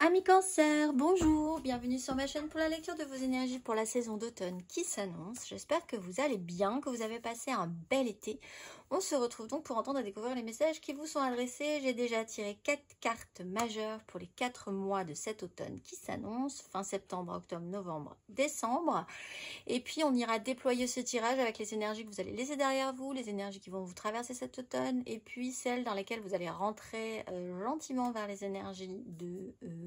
Amis cancer, bonjour, bienvenue sur ma chaîne pour la lecture de vos énergies pour la saison d'automne qui s'annonce. J'espère que vous allez bien, que vous avez passé un bel été. On se retrouve donc pour entendre et découvrir les messages qui vous sont adressés. J'ai déjà tiré quatre cartes majeures pour les quatre mois de cet automne qui s'annonce, fin septembre, octobre, novembre, décembre. Et puis on ira déployer ce tirage avec les énergies que vous allez laisser derrière vous, les énergies qui vont vous traverser cet automne, et puis celles dans lesquelles vous allez rentrer euh, gentiment vers les énergies de... Euh,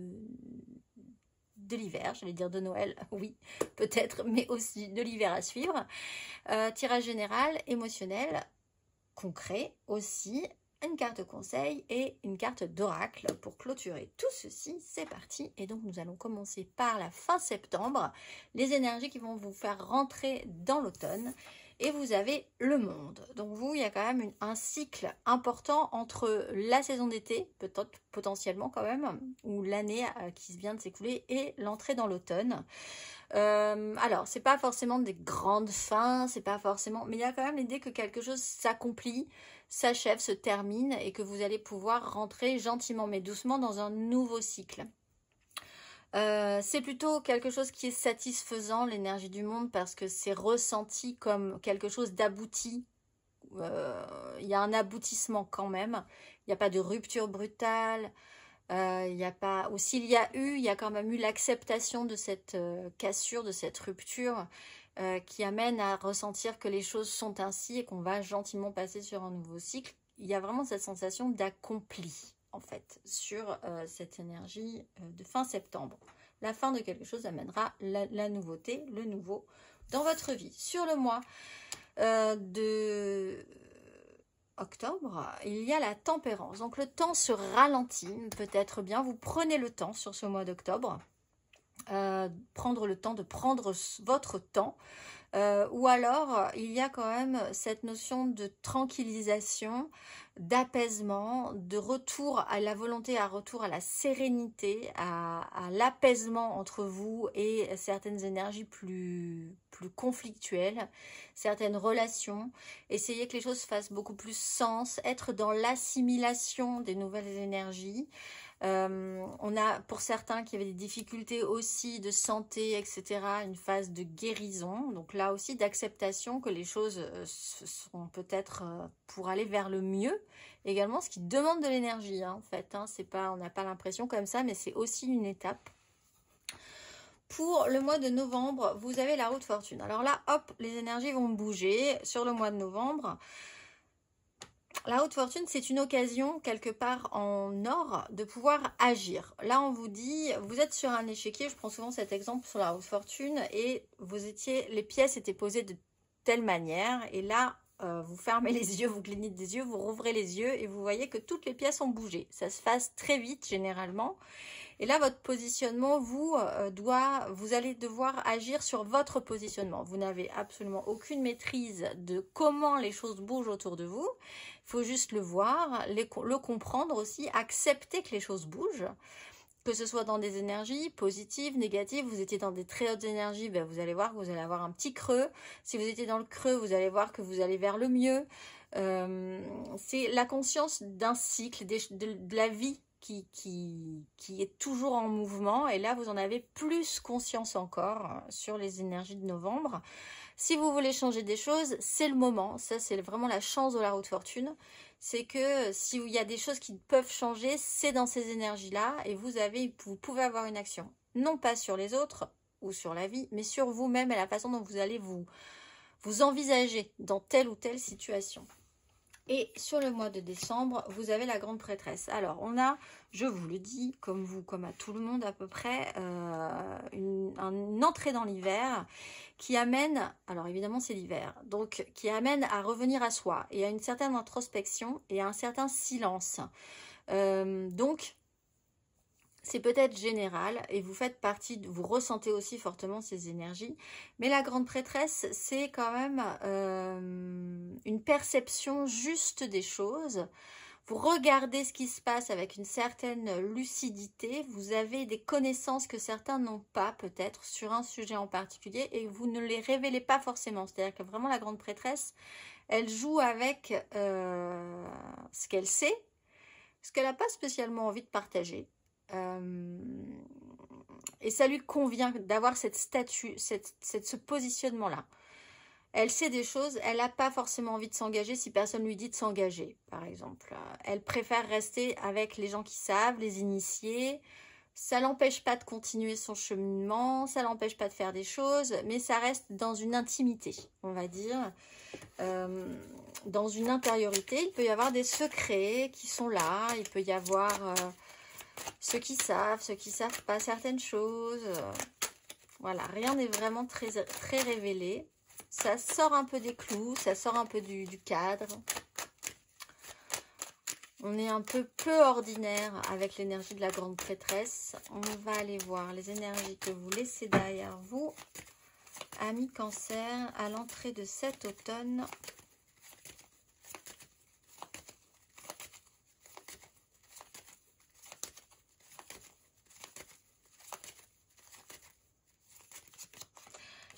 de l'hiver, j'allais dire de Noël, oui, peut-être, mais aussi de l'hiver à suivre. Euh, tirage général, émotionnel, concret aussi, une carte conseil et une carte d'oracle pour clôturer tout ceci. C'est parti. Et donc, nous allons commencer par la fin septembre, les énergies qui vont vous faire rentrer dans l'automne et vous avez le monde. Donc vous, il y a quand même un cycle important entre la saison d'été, peut-être potentiellement quand même, ou l'année euh, qui vient de s'écouler, et l'entrée dans l'automne. Euh, alors, c'est pas forcément des grandes fins, c'est pas forcément, mais il y a quand même l'idée que quelque chose s'accomplit, s'achève, se termine, et que vous allez pouvoir rentrer gentiment mais doucement dans un nouveau cycle. Euh, c'est plutôt quelque chose qui est satisfaisant, l'énergie du monde, parce que c'est ressenti comme quelque chose d'abouti. Euh, il y a un aboutissement quand même. Il n'y a pas de rupture brutale. Euh, il n'y a pas, ou s'il y a eu, il y a quand même eu l'acceptation de cette cassure, de cette rupture, qui amène à ressentir que les choses sont ainsi et qu'on va gentiment passer sur un nouveau cycle. Il y a vraiment cette sensation d'accompli en fait sur euh, cette énergie euh, de fin septembre. La fin de quelque chose amènera la, nouveauté, le nouveau dans votre vie. Sur le mois euh, de octobre, il y a la tempérance. Donc le temps se ralentit, peut-être bien. Vous prenez le temps sur ce mois d'octobre. prendre le temps de prendre votre temps. Ou alors, il y a quand même cette notion de tranquillisation, d'apaisement, de retour à la volonté, à retour à la sérénité, à, l'apaisement entre vous et certaines énergies plus, plus conflictuelles, certaines relations. Essayez que les choses fassent beaucoup plus sens, être dans l'assimilation des nouvelles énergies. Euh, on a pour certains qui avaient des difficultés aussi de santé, etc., une phase de guérison. Donc là aussi d'acceptation que les choses euh, sont peut-être euh, pour aller vers le mieux. Également, ce qui demande de l'énergie, hein, en fait. Hein. c'est on n'a pas l'impression comme ça, mais c'est aussi une étape. Pour le mois de novembre, vous avez la route fortune. Alors là, hop, les énergies vont bouger sur le mois de novembre. La haute fortune, c'est une occasion, quelque part en or, de pouvoir agir. Là, on vous dit, vous êtes sur un échiquier, je prends souvent cet exemple sur la haute fortune, et vous étiez, les pièces étaient posées de telle manière, et là, euh, vous fermez les yeux, vous clignez des yeux, vous rouvrez les yeux, et vous voyez que toutes les pièces ont bougé. Ça se passe très vite, généralement. Et là, votre positionnement, vous, euh, doit, vous allez devoir agir sur votre positionnement. Vous n'avez absolument aucune maîtrise de comment les choses bougent autour de vous. Faut juste le voir, le comprendre aussi, accepter que les choses bougent que ce soit dans des énergies positives, négatives, vous étiez dans des très hautes énergies, ben vous allez voir que vous allez avoir un petit creux. Si vous étiez dans le creux, vous allez voir que vous allez vers le mieux. Euh, c'est la conscience d'un cycle, de, la vie qui, est toujours en mouvement. Et là, vous en avez plus conscience encore euh, sur les énergies de novembre. Si vous voulez changer des choses, c'est le moment. Ça, c'est vraiment la chance de la route fortune. C'est que s'il y a des choses qui peuvent changer, c'est dans ces énergies-là. Et vous, avez, vous pouvez avoir une action. Non pas sur les autres ou sur la vie, mais sur vous-même et la façon dont vous allez vous envisager dans telle ou telle situation. Et sur le mois de décembre, vous avez la grande prêtresse. Alors, on a, je vous le dis, comme vous, comme à tout le monde à peu près, euh, une, entrée dans l'hiver qui amène, alors évidemment c'est l'hiver, donc qui amène à revenir à soi et à une certaine introspection et à un certain silence. Euh, donc, c'est peut-être général et vous faites partie, vous ressentez aussi fortement ces énergies. Mais la grande prêtresse, c'est quand même euh, une perception juste des choses. Vous regardez ce qui se passe avec une certaine lucidité. Vous avez des connaissances que certains n'ont pas peut-être sur un sujet en particulier et vous ne les révélez pas forcément. C'est-à-dire que vraiment la grande prêtresse, elle joue avec euh, ce qu'elle sait, ce qu'elle n'a pas spécialement envie de partager Euh, et ça lui convient d'avoir cette statue, cette, ce positionnement-là. Elle sait des choses, elle n'a pas forcément envie de s'engager si personne lui dit de s'engager, par exemple. Elle préfère rester avec les gens qui savent, les initiés. Ça l'empêche pas de continuer son cheminement, ça l'empêche pas de faire des choses, mais ça reste dans une intimité, on va dire. Euh, dans une intériorité, il peut y avoir des secrets qui sont là, il peut y avoir euh, ceux qui savent, ceux qui savent pas certaines choses. voilà, rien n'est vraiment très, très révélé. Ça sort un peu des clous, ça sort un peu du, cadre. On est un peu peu ordinaire avec l'énergie de la grande prêtresse. On va aller voir les énergies que vous laissez derrière vous. Amis cancer, à l'entrée de cet automne,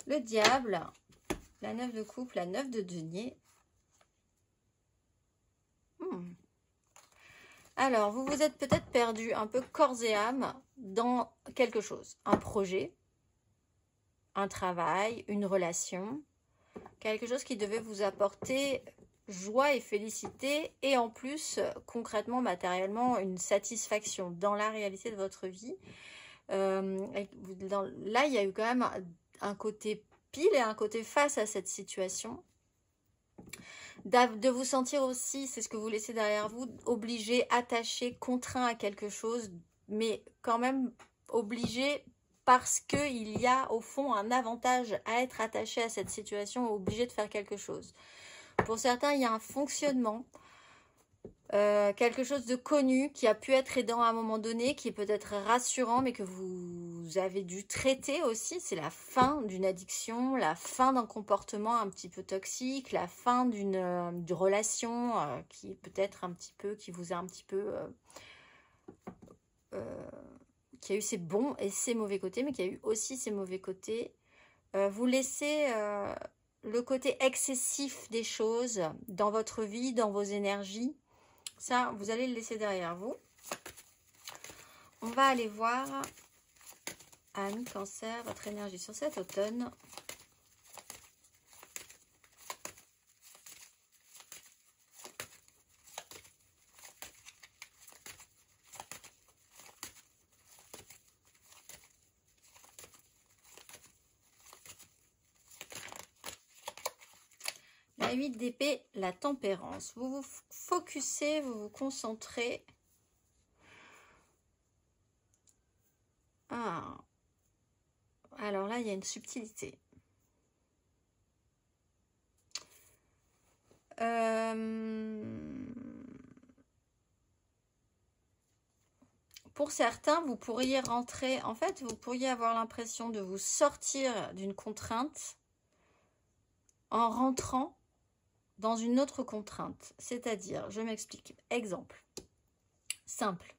le diable, la neuf de coupe, la neuf de denier. Hmm. Alors, vous vous êtes peut-être perdu un peu corps et âme dans quelque chose. Un projet, un travail, une relation. Quelque chose qui devait vous apporter joie et félicité et en plus, concrètement, matériellement, une satisfaction dans la réalité de votre vie. Euh, là, il y a eu quand même un côté pile et un côté face à cette situation. De vous sentir aussi, c'est ce que vous laissez derrière vous, obligé, attaché, contraint à quelque chose, mais quand même obligé parce qu'il y a au fond un avantage à être attaché à cette situation, obligé de faire quelque chose. Pour certains, il y a un fonctionnement euh, quelque chose de connu qui a pu être aidant à un moment donné, qui est peut-être rassurant, mais que vous avez dû traiter aussi. C'est la fin d'une addiction, la fin d'un comportement un petit peu toxique, la fin d'une euh, relation euh, qui peut-être un petit peu, qui vous a un petit peu, qui a eu ses bons et ses mauvais côtés, mais qui a eu aussi ses mauvais côtés. vous laissez le côté excessif des choses dans votre vie, dans vos énergies ça, vous allez le laisser derrière vous. On va aller voir à mi-cancer votre énergie sur cet automne. 8 d'épée, la tempérance. Vous vous focussez, vous vous concentrez. Ah. Alors là, il y a une subtilité. Euh, pour certains, vous pourriez rentrer, en fait, vous pourriez avoir l'impression de vous sortir d'une contrainte en rentrant dans une autre contrainte. C'est-à-dire, je m'explique. Exemple, simple.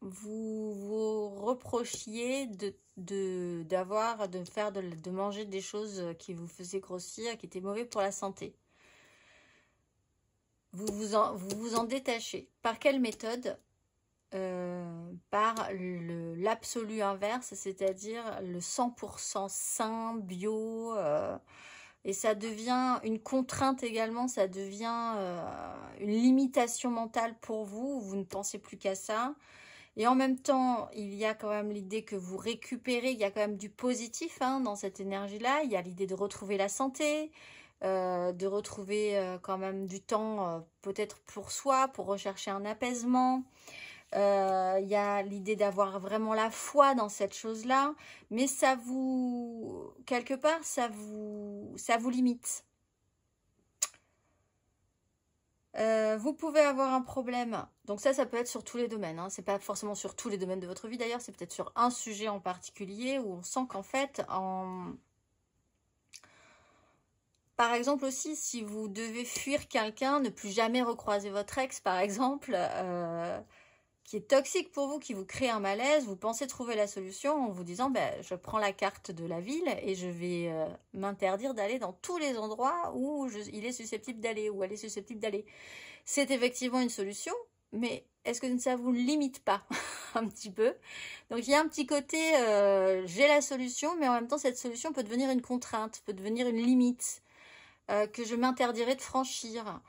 Vous vous reprochiez de d'avoir, de, faire, de, manger des choses qui vous faisaient grossir, qui étaient mauvais pour la santé. Vous vous en, vous, vous en détachez. Par quelle méthode? Euh, Par l'absolu inverse, c'est-à-dire le 100% sain, bio, euh, et ça devient une contrainte également, ça devient euh, une limitation mentale pour vous, vous ne pensez plus qu'à ça. Et en même temps, il y a quand même l'idée que vous récupérez, il y a quand même du positif hein, dans cette énergie-là, il y a l'idée de retrouver la santé, euh, de retrouver euh, quand même du temps peut-être pour soi, pour rechercher un apaisement. Il euh, y a l'idée d'avoir vraiment la foi dans cette chose-là, mais ça vous, quelque part, ça vous, ça vous limite. Euh, vous pouvez avoir un problème. Donc ça, ça peut être sur tous les domaines. Hein. C'est pas forcément sur tous les domaines de votre vie d'ailleurs. C'est peut-être sur un sujet en particulier où on sent qu'en fait, en... par exemple aussi, si vous devez fuir quelqu'un, ne plus jamais recroiser votre ex, par exemple, euh, qui est toxique pour vous, qui vous crée un malaise, vous pensez trouver la solution en vous disant ben, je prends la carte de la ville et je vais euh, m'interdire d'aller dans tous les endroits où il est susceptible d'aller, ou elle est susceptible d'aller. C'est effectivement une solution, mais est-ce que ça vous limite pas un petit peu? Donc il y a un petit côté, euh, j'ai la solution, mais en même temps cette solution peut devenir une contrainte, peut devenir une limite euh, que je m'interdirais de franchir.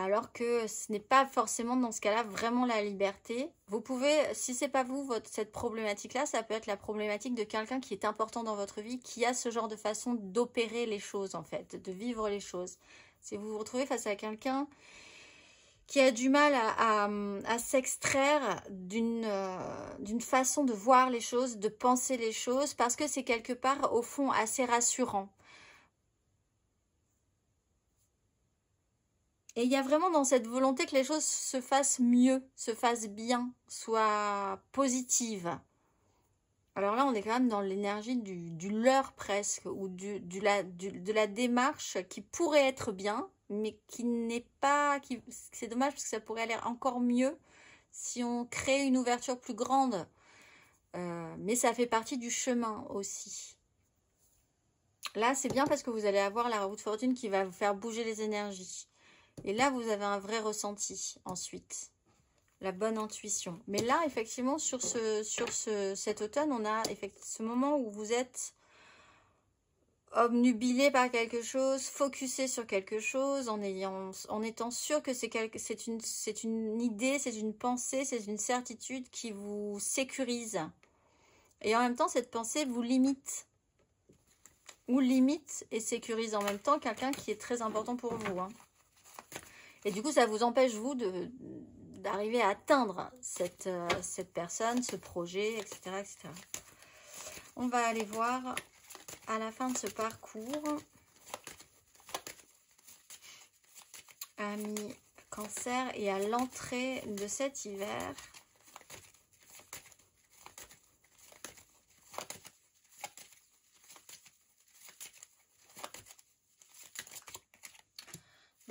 Alors que ce n'est pas forcément dans ce cas-là vraiment la liberté. Vous pouvez, si c'est pas vous, cette problématique-là, ça peut être la problématique de quelqu'un qui est important dans votre vie, qui a ce genre de façon d'opérer les choses en fait, de vivre les choses. Si vous vous retrouvez face à quelqu'un qui a du mal à, s'extraire euh, d'une façon de voir les choses, de penser les choses, parce que c'est quelque part, au fond, assez rassurant. Et il y a vraiment dans cette volonté que les choses se fassent mieux, se fassent bien, soient positives. Alors là, on est quand même dans l'énergie du, leurre presque, ou du, de la démarche qui pourrait être bien, mais qui n'est pas... C'est dommage parce que ça pourrait aller encore mieux si on crée une ouverture plus grande. Euh, mais ça fait partie du chemin aussi. Là, c'est bien parce que vous allez avoir la route fortune qui va vous faire bouger les énergies. Et là, vous avez un vrai ressenti ensuite. La bonne intuition. Mais là, effectivement, sur, ce, sur ce, cet automne, on a ce moment où vous êtes obnubilé par quelque chose, focusé sur quelque chose, en, étant sûr que c'est une, une idée, c'est une pensée, c'est une certitude qui vous sécurise. Et en même temps, cette pensée vous limite. Ou limite et sécurise en même temps quelqu'un qui est très important pour vous. Hein. Et du coup, ça vous empêche, vous, d'arriver à atteindre cette, euh, personne, ce projet, etc., etc. On va aller voir à la fin de ce parcours, ami cancer et à l'entrée de cet hiver,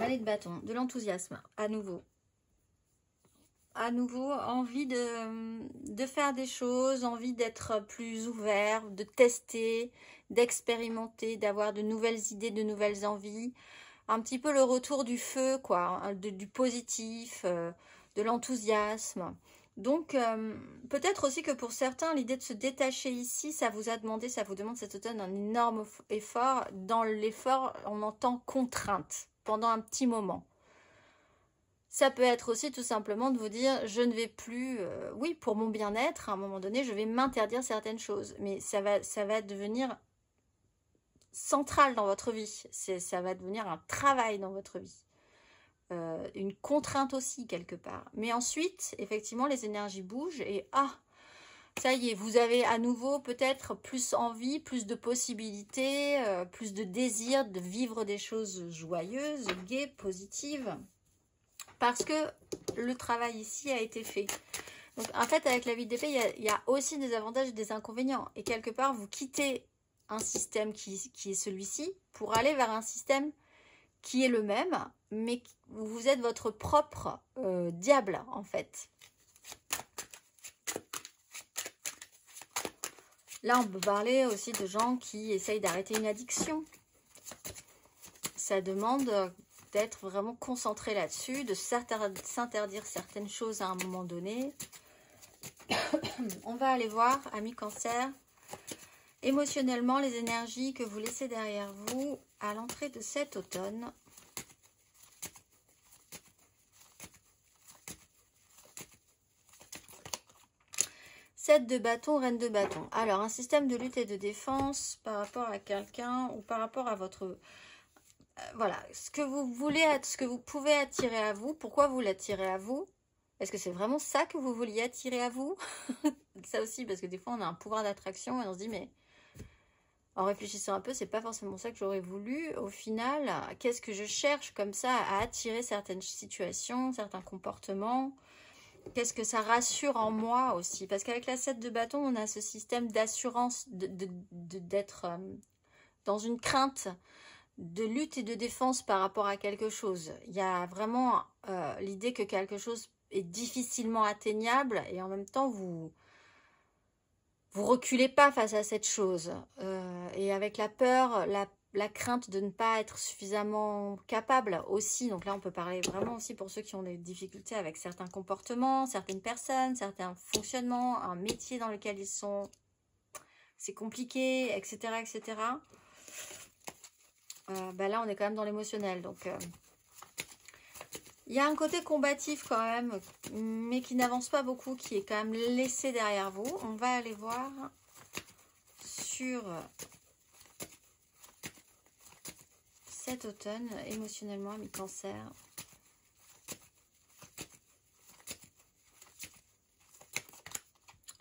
De bâton, de l'enthousiasme, à nouveau à nouveau envie de, de faire des choses, envie d'être plus ouvert, de tester, d'expérimenter, d'avoir de nouvelles idées, de nouvelles envies. Un petit peu le retour du feu, quoi, hein, du positif, euh, de l'enthousiasme. Donc, euh, peut-être aussi que pour certains, l'idée de se détacher ici, ça vous a demandé, ça vous demande cet automne un énorme effort. Dans l'effort, on entend contrainte pendant un petit moment. Ça peut être aussi tout simplement de vous dire, je ne vais plus, euh, oui, pour mon bien-être, à un moment donné, je vais m'interdire certaines choses. Mais ça va, ça va devenir central dans votre vie. Ça va devenir un travail dans votre vie. Euh, une contrainte aussi, quelque part. Mais ensuite, effectivement, les énergies bougent et ah, ça y est, vous avez à nouveau peut-être plus envie, plus de possibilités, euh, plus de désir de vivre des choses joyeuses, gaies, positives parce que le travail ici a été fait. Donc, en fait, avec la vie d'épée, il, y, a aussi des avantages et des inconvénients. Et quelque part, vous quittez un système qui, est celui-ci pour aller vers un système qui est le même, mais vous êtes votre propre euh, diable, en fait. Là, on peut parler aussi de gens qui essayent d'arrêter une addiction. Ça demande d'être vraiment concentré là-dessus, de s'interdire certaines choses à un moment donné. On va aller voir, amis cancer, émotionnellement les énergies que vous laissez derrière vous à l'entrée de cet automne. Sept de bâton, reine de bâton. Alors, un système de lutte et de défense par rapport à quelqu'un ou par rapport à votre euh, voilà, ce que vous voulez, ce que vous pouvez attirer à vous, pourquoi vous l'attirez à vous? Est-ce que c'est vraiment ça que vous vouliez attirer à vous? Ça aussi, parce que des fois, on a un pouvoir d'attraction et on se dit, mais en réfléchissant un peu, c'est pas forcément ça que j'aurais voulu. Au final, qu'est-ce que je cherche comme ça à attirer certaines situations, certains comportements? Qu'est-ce que ça rassure en moi aussi? Parce qu'avec la 7 de bâton, on a ce système d'assurance d'être euh, dans une crainte de lutte et de défense par rapport à quelque chose. Il y a vraiment euh, l'idée que quelque chose est difficilement atteignable et en même temps vous vous reculez pas face à cette chose. Euh, et avec la peur, la, la crainte de ne pas être suffisamment capable aussi. Donc là, on peut parler vraiment aussi pour ceux qui ont des difficultés avec certains comportements, certaines personnes, certains fonctionnements, un métier dans lequel ils sont, c'est compliqué, etc., etc. Euh, ben là, on est quand même dans l'émotionnel. Donc, euh, il y a un côté combatif quand même, mais qui n'avance pas beaucoup, qui est quand même laissé derrière vous. On va aller voir sur cet automne, émotionnellement, mi-cancer.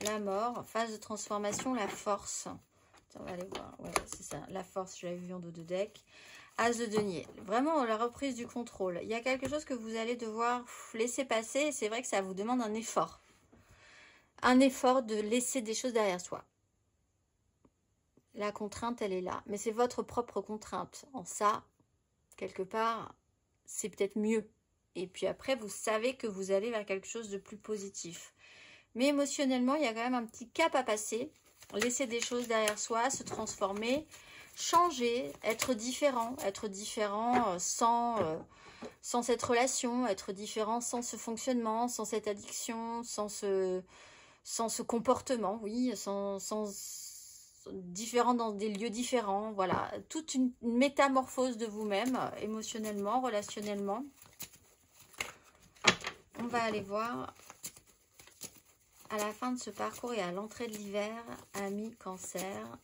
La mort, phase de transformation, la force. on va aller voir. Ouais, c'est ça. La force, je l'avais vu en dos de deck. As de denier. Vraiment la reprise du contrôle. Il y a quelque chose que vous allez devoir laisser passer. C'est vrai que ça vous demande un effort. Un effort de laisser des choses derrière soi. La contrainte, elle est là. Mais c'est votre propre contrainte. En ça, quelque part, c'est peut-être mieux. Et puis après, vous savez que vous allez vers quelque chose de plus positif. Mais émotionnellement, il y a quand même un petit cap à passer. Laisser des choses derrière soi, se transformer, changer, être différent. Être différent euh, sans, euh, sans cette relation, être différent sans ce fonctionnement, sans cette addiction, sans ce, sans ce comportement, oui, sans, sans différents dans des lieux différents. Voilà, toute une métamorphose de vous-même, émotionnellement, relationnellement. On va aller voir à la fin de ce parcours et à l'entrée de l'hiver, ami cancer.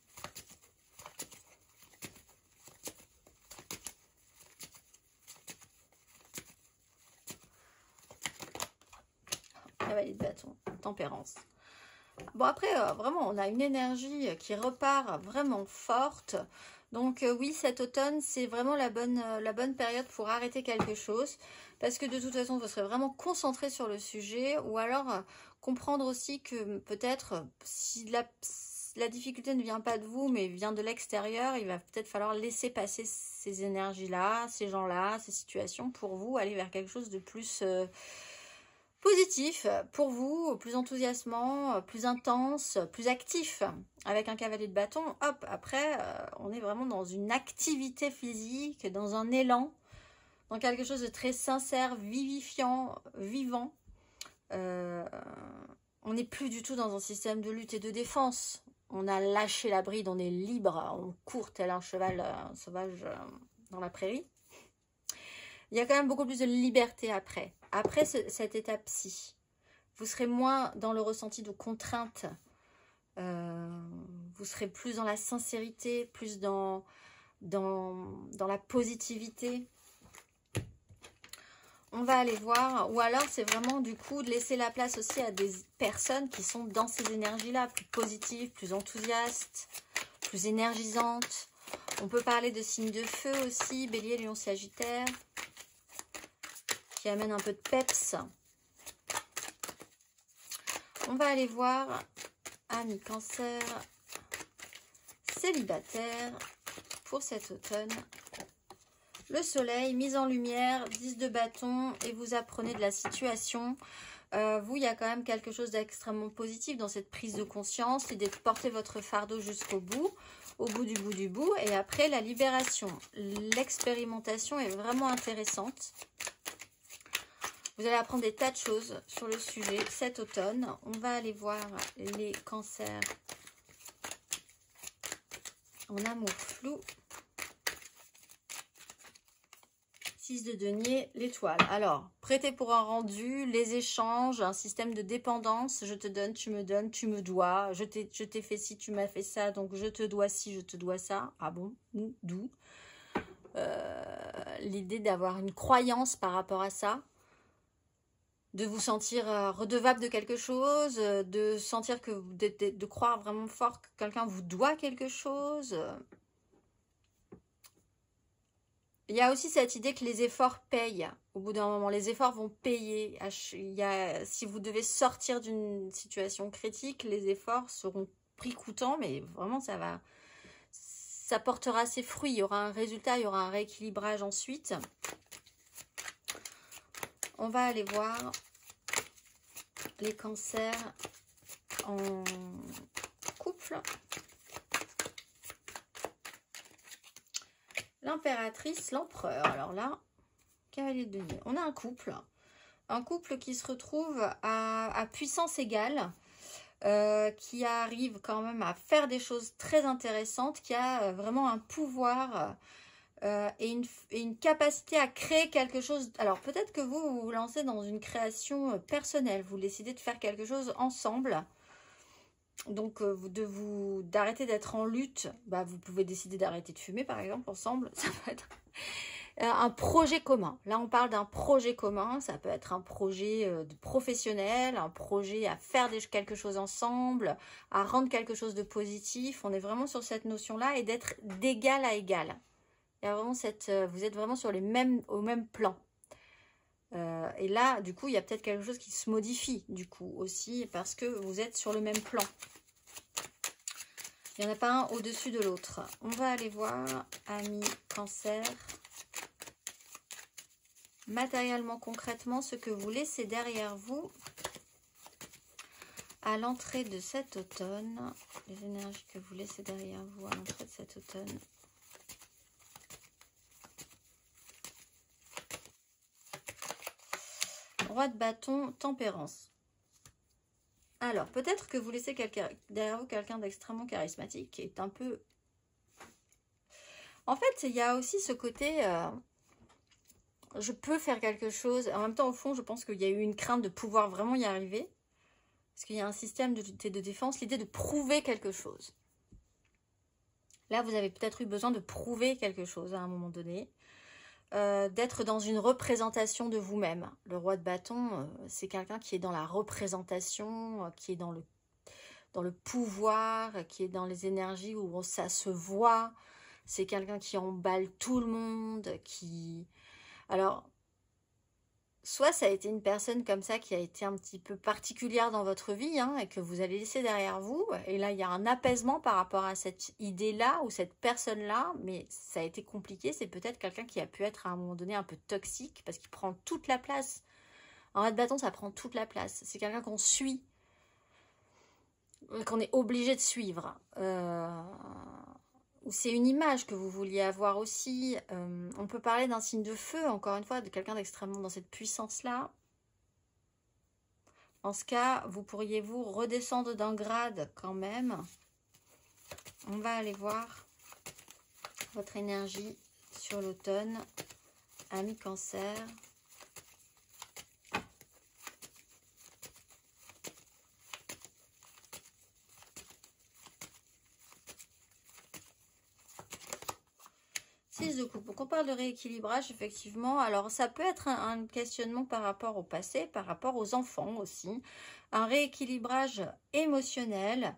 Cavalier de bâton, tempérance. Bon, après, euh, vraiment, on a une énergie qui repart vraiment forte. Donc euh, oui, cet automne, c'est vraiment la bonne, euh, la bonne période pour arrêter quelque chose. Parce que de toute façon, vous serez vraiment concentré sur le sujet. Ou alors, comprendre aussi que peut-être, si la, la difficulté ne vient pas de vous, mais vient de l'extérieur, il va peut-être falloir laisser passer ces énergies-là, ces gens-là, ces situations, pour vous, aller vers quelque chose de plus positif pour vous, plus enthousiasmant, plus intense, plus actif. Avec un cavalier de bâton, hop, après, euh, on est vraiment dans une activité physique, dans un élan, dans quelque chose de très sincère, vivifiant, vivant. Euh, on n'est plus du tout dans un système de lutte et de défense. On a lâché la bride, on est libre, on court tel un cheval euh, sauvage dans la prairie. Il y a quand même beaucoup plus de liberté après. Après cette étape-ci, vous serez moins dans le ressenti de contrainte. Euh, vous serez plus dans la sincérité, plus dans, dans, dans la positivité. On va aller voir. Ou alors, c'est vraiment du coup de laisser la place aussi à des personnes qui sont dans ces énergies-là, plus positives, plus enthousiastes, plus énergisantes. On peut parler de signes de feu aussi, bélier, lion, sagittaire qui amène un peu de peps. On va aller voir Ami Cancer, célibataire pour cet automne. Le soleil, mise en lumière, 10 de bâton et vous apprenez de la situation. Euh, vous, il y a quand même quelque chose d'extrêmement positif dans cette prise de conscience, l'idée de porter votre fardeau jusqu'au bout, au bout du bout du bout. Et après, la libération, l'expérimentation est vraiment intéressante. Vous allez apprendre des tas de choses sur le sujet cet automne. On va aller voir les cancers en amour flou. 6 de denier, l'étoile. Alors, prêter pour un rendu, les échanges, un système de dépendance. Je te donne, tu me donnes, tu me dois. Je t'ai fait ci, tu m'as fait ça, donc je te dois ci, je te dois ça. Ah bon? D'où? Euh, L'idée d'avoir une croyance par rapport à ça de vous sentir euh, redevable de quelque chose, euh, de sentir que de, de croire vraiment fort que quelqu'un vous doit quelque chose. Il y a aussi cette idée que les efforts payent. Au bout d'un moment, les efforts vont payer. Il si vous devez sortir d'une situation critique, les efforts seront pris coûtant, mais vraiment ça va, ça portera ses fruits. Il y aura un résultat, il y aura un rééquilibrage ensuite. On va aller voir les cancers en couple. l'impératrice, l'empereur. Alors là, cavalier de denier. On a un couple. Un couple qui se retrouve à, puissance égale. Euh, qui arrive quand même à faire des choses très intéressantes, qui a euh, vraiment un pouvoir euh, et, une, capacité à créer quelque chose. Alors peut-être que vous, vous vous lancez dans une création personnelle, vous décidez de faire quelque chose ensemble donc euh, de vous d'arrêter d'être en lutte, bah, vous pouvez décider d'arrêter de fumer par exemple ensemble. Ça peut être euh, un projet commun. Là on parle d'un projet commun, ça peut être un projet euh, professionnel, un projet à faire quelque chose ensemble, à rendre quelque chose de positif. On est vraiment sur cette notion-là et d'être d'égal à égal. Il y a vraiment cette, vous êtes vraiment sur les mêmes, au même plan. et là, du coup, il y a peut-être quelque chose qui se modifie, du coup, aussi, parce que vous êtes sur le même plan. Il n'y en a pas un au-dessus de l'autre. On va aller voir, amis cancer. Matériellement, concrètement, ce que vous laissez derrière vous à l'entrée de cet automne. Les énergies que vous laissez derrière vous à l'entrée de cet automne. Roi de bâton, tempérance. Alors, peut-être que vous laissez derrière vous quelqu'un d'extrêmement charismatique qui est un peu... En fait, il y a aussi ce côté... Euh, je peux faire quelque chose. En même temps, au fond, je pense qu'il y a eu une crainte de pouvoir vraiment y arriver. Parce qu'il y a un système de, de défense, l'idée de prouver quelque chose. Là, vous avez peut-être eu besoin de prouver quelque chose à un moment donné. Euh, d'être dans une représentation de vous-même. Le roi de bâton, euh, c'est quelqu'un qui est dans la représentation, euh, qui est dans le, dans le pouvoir, qui est dans les énergies où ça se voit. C'est quelqu'un qui emballe tout le monde, qui... Alors, soit ça a été une personne comme ça qui a été un petit peu particulière dans votre vie hein, et que vous allez laisser derrière vous. Et là, il y a un apaisement par rapport à cette idée-là ou cette personne-là, mais ça a été compliqué. C'est peut-être quelqu'un qui a pu être à un moment donné un peu toxique parce qu'il prend toute la place. En de bâton, ça prend toute la place. C'est quelqu'un qu'on suit, qu'on est obligé de suivre. Euh, c'est une image que vous vouliez avoir aussi. Euh, on peut parler d'un signe de feu, encore une fois, de quelqu'un d'extrêmement dans cette puissance-là. En ce cas, vous pourriez vous redescendre d'un grade quand même. On va aller voir votre énergie sur l'automne. Ami cancer. 6 de coupe. Donc on parle de rééquilibrage, effectivement. Alors ça peut être un, questionnement par rapport au passé, par rapport aux enfants aussi. Un rééquilibrage émotionnel,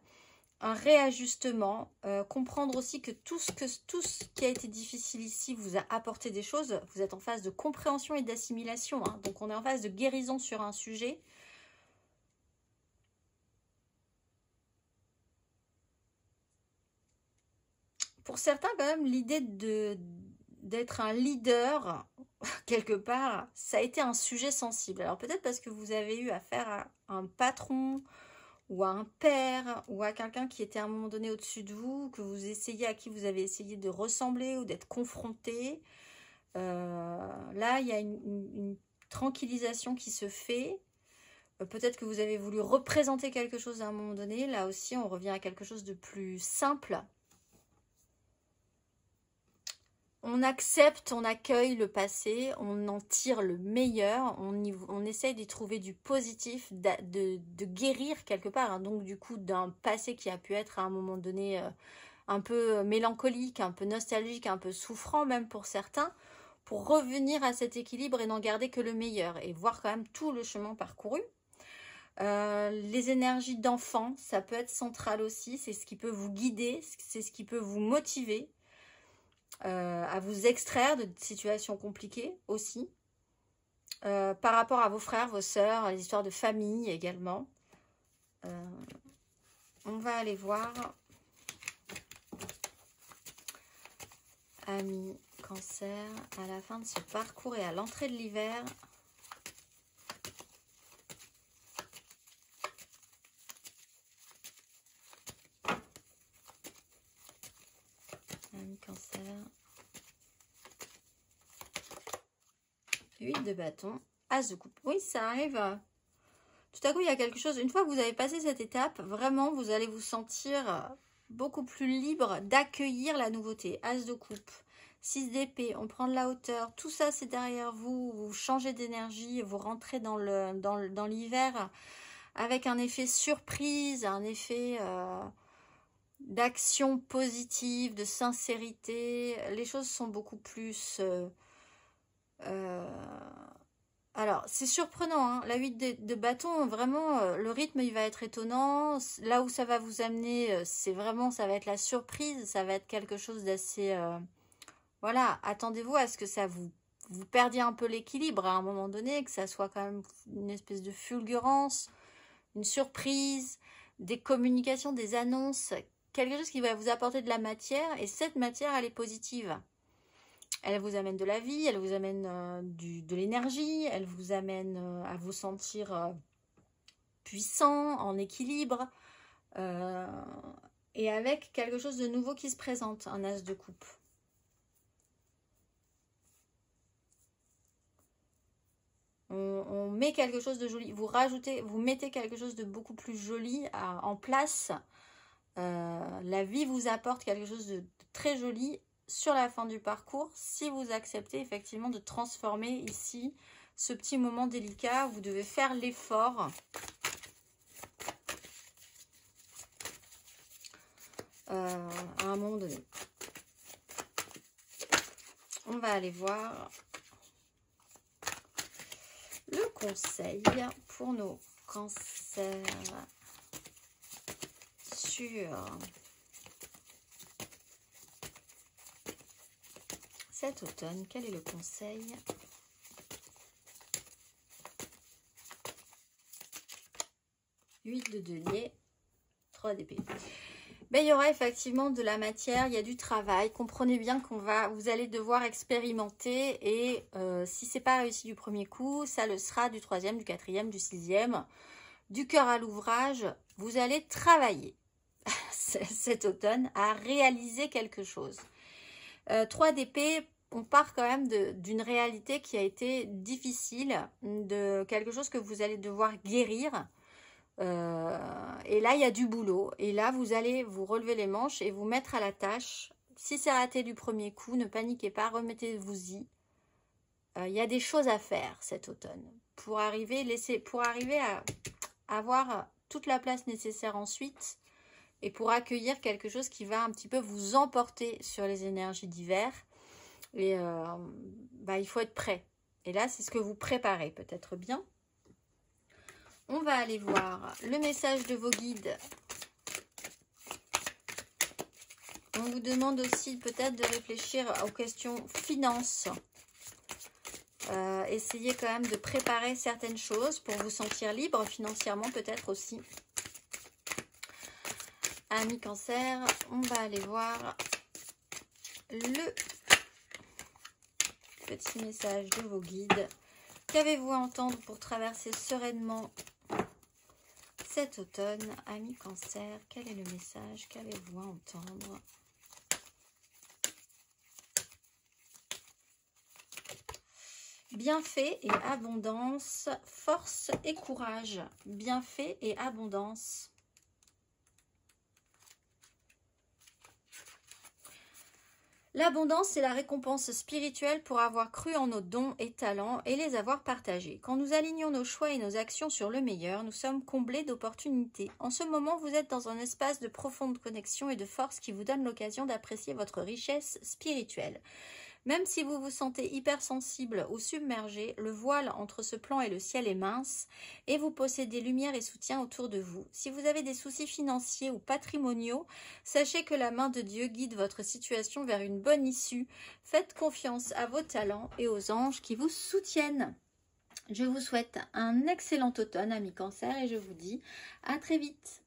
un réajustement. Euh, comprendre aussi que tout, ce que tout ce qui a été difficile ici vous a apporté des choses. Vous êtes en phase de compréhension et d'assimilation. Hein. Donc on est en phase de guérison sur un sujet. Pour certains, quand même, l'idée de d'être un leader, quelque part, ça a été un sujet sensible. Alors peut-être parce que vous avez eu affaire à un patron ou à un père ou à quelqu'un qui était à un moment donné au-dessus de vous, que vous essayez, à qui vous avez essayé de ressembler ou d'être confronté. Euh, là, il y a une, tranquillisation qui se fait. Euh, peut-être que vous avez voulu représenter quelque chose à un moment donné. Là aussi, on revient à quelque chose de plus simple on accepte, on accueille le passé, on en tire le meilleur, on, essaye d'y trouver du positif, de, guérir quelque part, hein. donc du coup d'un passé qui a pu être à un moment donné euh, un peu mélancolique, un peu nostalgique, un peu souffrant même pour certains, pour revenir à cet équilibre et n'en garder que le meilleur et voir quand même tout le chemin parcouru. Euh, les énergies d'enfant, ça peut être central aussi, c'est ce qui peut vous guider, c'est ce qui peut vous motiver, euh, à vous extraire de situations compliquées aussi. Euh, par rapport à vos frères, vos sœurs, les histoires de famille également. Euh, on va aller voir. Amis cancer, à la fin de ce parcours et à l'entrée de l'hiver, cancer. 8 de bâton, As de coupe. Oui, ça arrive. Tout à coup, il y a quelque chose. Une fois que vous avez passé cette étape, vraiment, vous allez vous sentir beaucoup plus libre d'accueillir la nouveauté. As de coupe, 6 d'épée, on prend de la hauteur. Tout ça, c'est derrière vous. Vous changez d'énergie, vous rentrez dans l'hiver avec un effet surprise, un effet... Euh, d'action positive, de sincérité. Les choses sont beaucoup plus... Euh, alors, c'est surprenant, hein. la 8 de, bâton, vraiment, euh, le rythme, il va être étonnant. Là où ça va vous amener, c'est vraiment, ça va être la surprise, ça va être quelque chose d'assez... voilà, attendez-vous à ce que ça vous... Vous perdiez un peu l'équilibre à un moment donné, que ça soit quand même une espèce de fulgurance, une surprise, des communications, des annonces quelque chose qui va vous apporter de la matière et cette matière, elle est positive. Elle vous amène de la vie, elle vous amène euh, de l'énergie, elle vous amène euh, à vous sentir euh, puissant, en équilibre et avec quelque chose de nouveau qui se présente, un as de coupe. On, met quelque chose de joli, vous rajoutez, vous mettez quelque chose de beaucoup plus joli en place la vie vous apporte quelque chose de très joli sur la fin du parcours si vous acceptez effectivement de transformer ici ce petit moment délicat. Vous devez faire l'effort euh, à un moment donné. On va aller voir le conseil pour nos cancers cet automne. Quel est le conseil? Huile de denier, 3 d'épée. Ben, il y aura effectivement de la matière, il y a du travail. Comprenez bien qu'on va, vous allez devoir expérimenter et euh, si c'est pas réussi du premier coup, ça le sera du troisième, du quatrième, du sixième. Du cœur à l'ouvrage, vous allez travailler. cet automne à réaliser quelque chose. 3 euh, d'épée, on part quand même d'une réalité qui a été difficile, de quelque chose que vous allez devoir guérir. Euh, et là, il y a du boulot. Et là, vous allez vous relever les manches et vous mettre à la tâche. Si c'est raté du premier coup, ne paniquez pas, remettez-vous-y. Euh, il y a des choses à faire cet automne pour arriver, laisser, pour arriver à avoir toute la place nécessaire ensuite et pour accueillir quelque chose qui va un petit peu vous emporter sur les énergies d'hiver. Et euh, bah, il faut être prêt. Et là, c'est ce que vous préparez peut-être bien. On va aller voir le message de vos guides. On vous demande aussi peut-être de réfléchir aux questions finances. Euh, essayez quand même de préparer certaines choses pour vous sentir libre financièrement peut-être aussi. Amis cancer, on va aller voir le petit message de vos guides. Qu'avez-vous à entendre pour traverser sereinement cet automne? Amis cancer, quel est le message Qu'avez-vous à entendre? Bienfait et abondance, force et courage. Bienfait et abondance. L'abondance, c'est la récompense spirituelle pour avoir cru en nos dons et talents et les avoir partagés. Quand nous alignons nos choix et nos actions sur le meilleur, nous sommes comblés d'opportunités. En ce moment, vous êtes dans un espace de profonde connexion et de force qui vous donne l'occasion d'apprécier votre richesse spirituelle. Même si vous vous sentez hypersensible ou submergé, le voile entre ce plan et le ciel est mince et vous possédez lumière et soutien autour de vous. Si vous avez des soucis financiers ou patrimoniaux, sachez que la main de Dieu guide votre situation vers une bonne issue. Faites confiance à vos talents et aux anges qui vous soutiennent. Je vous souhaite un excellent automne, amis cancer, et je vous dis à très vite.